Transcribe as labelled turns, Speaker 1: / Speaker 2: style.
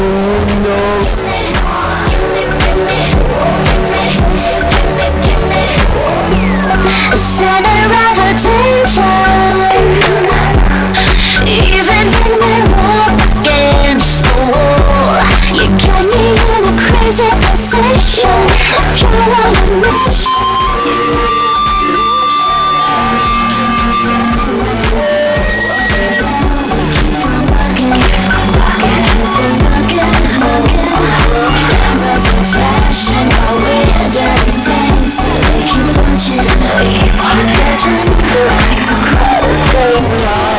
Speaker 1: You know
Speaker 2: Oh,
Speaker 1: my God.